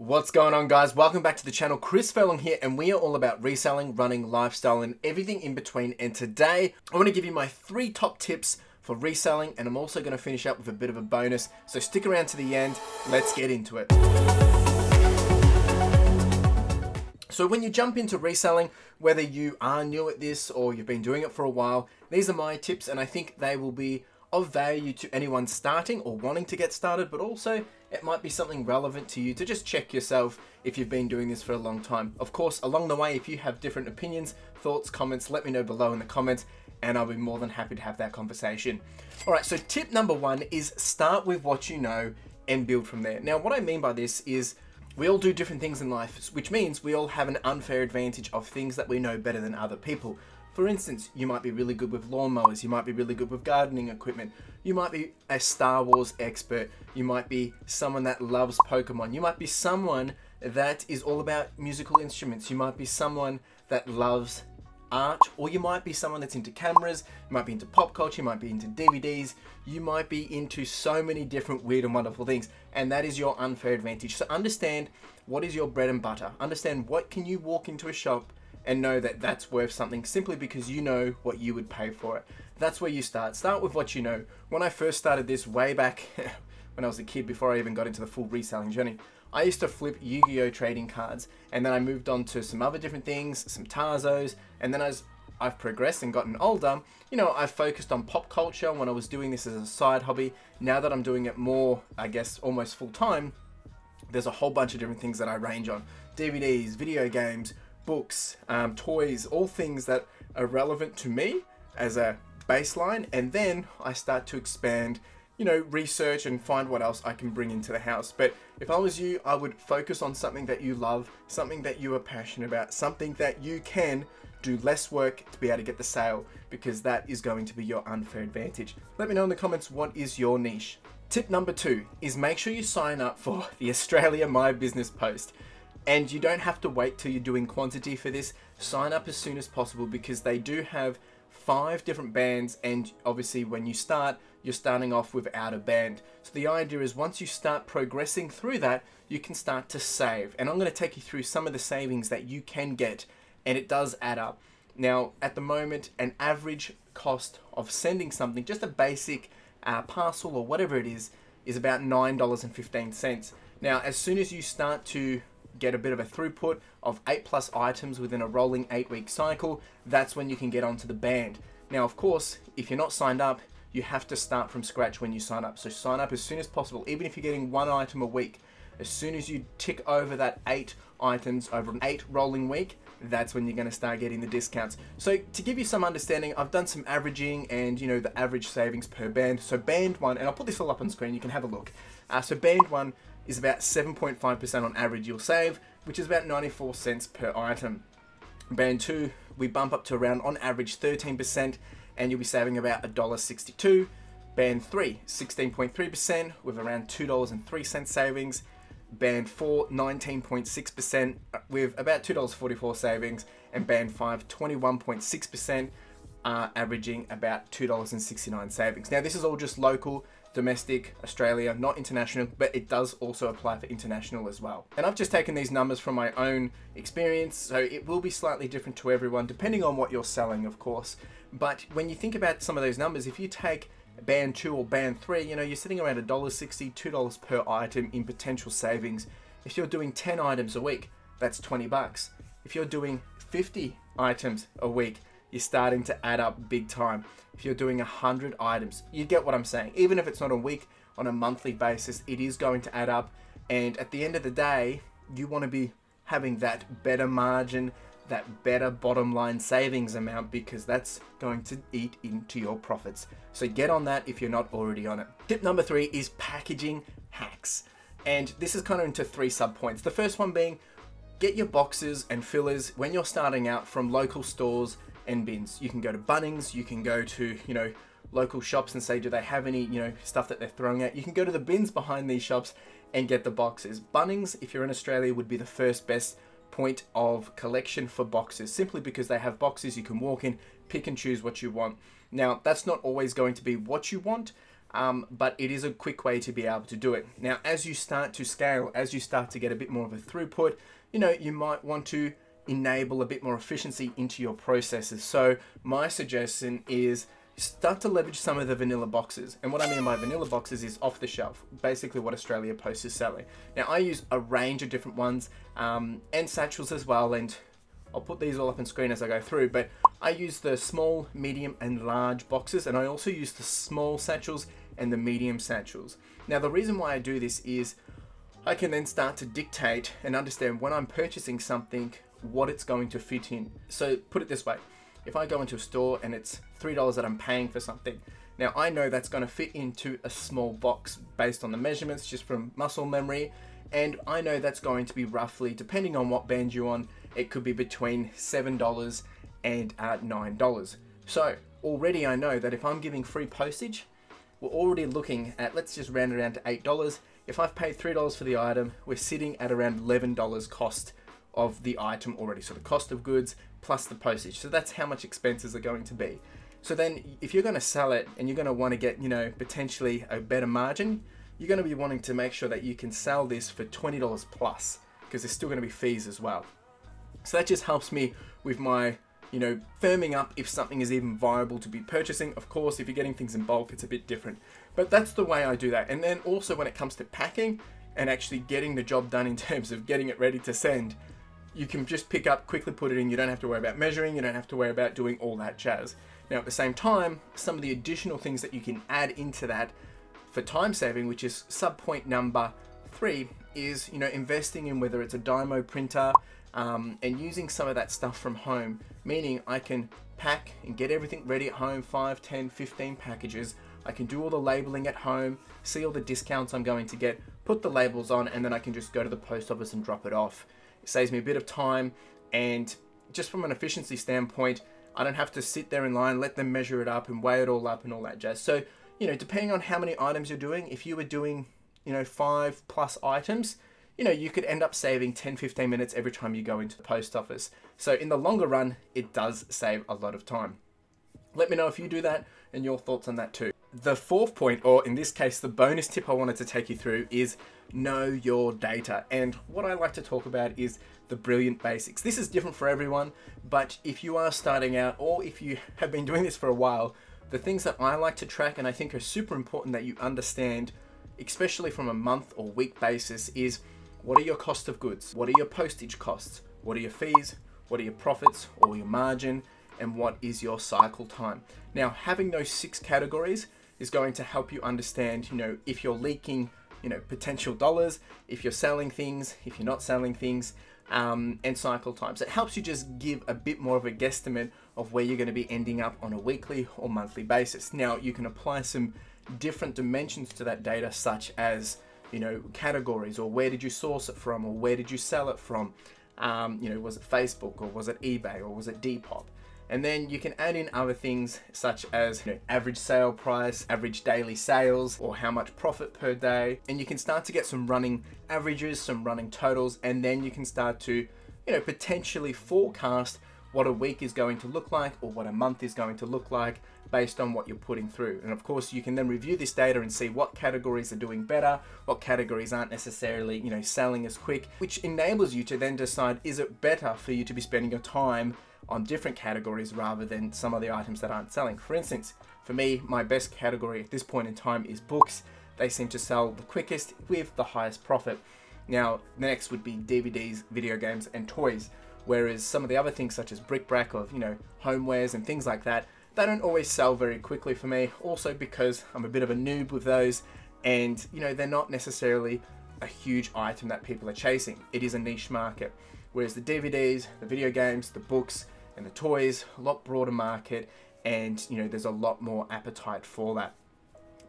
What's going on guys? Welcome back to the channel. Chris Furlong here and we are all about reselling, running, lifestyle and everything in between. And today I want to give you my three top tips for reselling and I'm also going to finish up with a bit of a bonus. So stick around to the end. Let's get into it. So when you jump into reselling, whether you are new at this or you've been doing it for a while, these are my tips and I think they will be of value to anyone starting or wanting to get started, but also it might be something relevant to you to just check yourself if you've been doing this for a long time. Of course, along the way, if you have different opinions, thoughts, comments, let me know below in the comments and I'll be more than happy to have that conversation. All right, so tip number one is start with what you know and build from there. Now, what I mean by this is we all do different things in life, which means we all have an unfair advantage of things that we know better than other people. For instance, you might be really good with lawnmowers, you might be really good with gardening equipment, you might be a Star Wars expert, you might be someone that loves Pokemon, you might be someone that is all about musical instruments, you might be someone that loves art, or you might be someone that's into cameras, you might be into pop culture, you might be into DVDs, you might be into so many different weird and wonderful things, and that is your unfair advantage. So understand what is your bread and butter. Understand what can you walk into a shop and know that that's worth something simply because you know what you would pay for it. That's where you start. Start with what you know. When I first started this way back when I was a kid before I even got into the full reselling journey, I used to flip Yu-Gi-Oh trading cards and then I moved on to some other different things, some Tazos, and then as I've progressed and gotten older, you know, I've focused on pop culture when I was doing this as a side hobby. Now that I'm doing it more, I guess, almost full time, there's a whole bunch of different things that I range on. DVDs, video games, books, um, toys, all things that are relevant to me as a baseline. And then I start to expand, you know, research and find what else I can bring into the house. But if I was you, I would focus on something that you love, something that you are passionate about, something that you can do less work to be able to get the sale because that is going to be your unfair advantage. Let me know in the comments what is your niche. Tip number two is make sure you sign up for the Australia My Business Post. And you don't have to wait till you're doing quantity for this. Sign up as soon as possible because they do have five different bands and obviously when you start you're starting off without a band. So the idea is once you start progressing through that you can start to save. And I'm going to take you through some of the savings that you can get and it does add up. Now at the moment an average cost of sending something just a basic uh, parcel or whatever it is is about $9.15 now as soon as you start to get a bit of a throughput of 8 plus items within a rolling 8 week cycle, that's when you can get onto the band. Now, of course, if you're not signed up, you have to start from scratch when you sign up. So sign up as soon as possible, even if you're getting one item a week. As soon as you tick over that 8 items over an 8 rolling week, that's when you're going to start getting the discounts. So to give you some understanding, I've done some averaging and you know the average savings per band. So band one, and I'll put this all up on screen, you can have a look. Uh, so band one is about 7.5% on average you'll save, which is about 94 cents per item. Band 2, we bump up to around on average 13% and you'll be saving about $1.62. Band 3, 16.3% with around $2.03 savings. Band 4, 19.6% with about $2.44 savings. And Band 5, 21.6%, uh, averaging about $2.69 savings. Now this is all just local, domestic, Australia, not international, but it does also apply for international as well. And I've just taken these numbers from my own experience, so it will be slightly different to everyone, depending on what you're selling, of course. But when you think about some of those numbers, if you take band 2 or band 3, you know, you're sitting around $1.60, $2 per item in potential savings. If you're doing 10 items a week, that's 20 bucks. If you're doing 50 items a week, you're starting to add up big time. If you're doing 100 items, you get what I'm saying. Even if it's not a week, on a monthly basis, it is going to add up. And at the end of the day, you want to be having that better margin, that better bottom line savings amount because that's going to eat into your profits. So get on that if you're not already on it. Tip number three is packaging hacks. And this is kind of into three sub points. The first one being get your boxes and fillers when you're starting out from local stores bins. You can go to Bunnings, you can go to, you know, local shops and say, do they have any, you know, stuff that they're throwing out? You can go to the bins behind these shops and get the boxes. Bunnings, if you're in Australia, would be the first best point of collection for boxes, simply because they have boxes you can walk in, pick and choose what you want. Now, that's not always going to be what you want, um, but it is a quick way to be able to do it. Now, as you start to scale, as you start to get a bit more of a throughput, you know, you might want to enable a bit more efficiency into your processes. So my suggestion is start to leverage some of the vanilla boxes. And what I mean by vanilla boxes is off the shelf, basically what Australia Post is selling. Now I use a range of different ones um, and satchels as well. And I'll put these all up on screen as I go through, but I use the small, medium and large boxes. And I also use the small satchels and the medium satchels. Now the reason why I do this is I can then start to dictate and understand when I'm purchasing something, what it's going to fit in. So put it this way, if I go into a store and it's $3 that I'm paying for something, now I know that's going to fit into a small box based on the measurements just from muscle memory. And I know that's going to be roughly, depending on what band you're on, it could be between $7 and uh, $9. So already I know that if I'm giving free postage, we're already looking at, let's just round it around to $8. If I've paid $3 for the item, we're sitting at around $11 cost of the item already. So the cost of goods plus the postage. So that's how much expenses are going to be. So then if you're going to sell it and you're going to want to get, you know, potentially a better margin, you're going to be wanting to make sure that you can sell this for $20 plus because there's still going to be fees as well. So that just helps me with my, you know, firming up if something is even viable to be purchasing. Of course, if you're getting things in bulk, it's a bit different. But that's the way I do that. And then also when it comes to packing and actually getting the job done in terms of getting it ready to send, you can just pick up, quickly put it in. You don't have to worry about measuring. You don't have to worry about doing all that jazz. Now, at the same time, some of the additional things that you can add into that for time saving, which is sub point number three, is you know investing in whether it's a Dymo printer um, and using some of that stuff from home. Meaning, I can pack and get everything ready at home, 5, 10, 15 packages. I can do all the labeling at home, see all the discounts I'm going to get, put the labels on, and then I can just go to the post office and drop it off. It saves me a bit of time and just from an efficiency standpoint, I don't have to sit there in line, let them measure it up and weigh it all up and all that jazz. So, you know, depending on how many items you're doing, if you were doing, you know, five plus items, you know, you could end up saving 10, 15 minutes every time you go into the post office. So in the longer run, it does save a lot of time. Let me know if you do that and your thoughts on that too. The fourth point, or in this case, the bonus tip I wanted to take you through is know your data. And what I like to talk about is the brilliant basics. This is different for everyone, but if you are starting out or if you have been doing this for a while, the things that I like to track and I think are super important that you understand, especially from a month or week basis, is what are your cost of goods? What are your postage costs? What are your fees? What are your profits or your margin? And what is your cycle time? Now, having those six categories is going to help you understand, you know, if you're leaking you know, potential dollars, if you're selling things, if you're not selling things, um, and cycle times. It helps you just give a bit more of a guesstimate of where you're going to be ending up on a weekly or monthly basis. Now, you can apply some different dimensions to that data, such as, you know, categories or where did you source it from or where did you sell it from? Um, you know, was it Facebook or was it eBay or was it Depop? And then you can add in other things such as you know, average sale price, average daily sales, or how much profit per day. And you can start to get some running averages, some running totals, and then you can start to, you know, potentially forecast what a week is going to look like or what a month is going to look like based on what you're putting through. And of course, you can then review this data and see what categories are doing better, what categories aren't necessarily, you know, selling as quick, which enables you to then decide is it better for you to be spending your time on different categories rather than some of the items that aren't selling. For instance, for me, my best category at this point in time is books. They seem to sell the quickest with the highest profit. Now, next would be DVDs, video games, and toys. Whereas some of the other things, such as bric-a-brac or you know homewares and things like that, they don't always sell very quickly for me. Also because I'm a bit of a noob with those, and you know they're not necessarily a huge item that people are chasing. It is a niche market. Whereas the DVDs, the video games, the books, and the toys, a lot broader market, and you know there's a lot more appetite for that.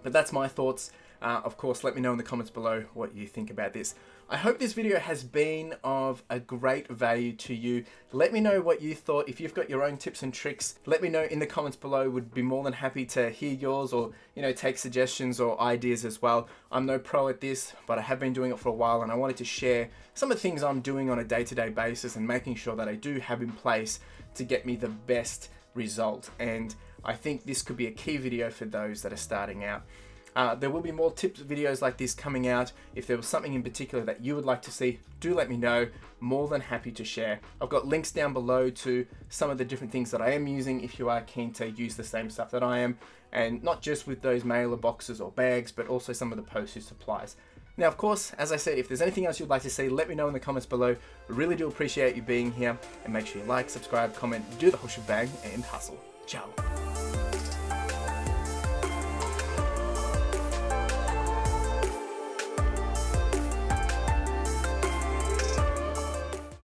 But that's my thoughts. Uh, of course, let me know in the comments below what you think about this. I hope this video has been of a great value to you. Let me know what you thought. If you've got your own tips and tricks, let me know in the comments below. Would be more than happy to hear yours or, you know, take suggestions or ideas as well. I'm no pro at this, but I have been doing it for a while and I wanted to share some of the things I'm doing on a day-to-day -day basis and making sure that I do have in place to get me the best result. And I think this could be a key video for those that are starting out. Uh, there will be more tips videos like this coming out. If there was something in particular that you would like to see, do let me know. More than happy to share. I've got links down below to some of the different things that I am using if you are keen to use the same stuff that I am. And not just with those mailer boxes or bags, but also some of the postage supplies. Now, of course, as I said, if there's anything else you'd like to see, let me know in the comments below. really do appreciate you being here. And make sure you like, subscribe, comment, do the whole shebang, and hustle. Ciao.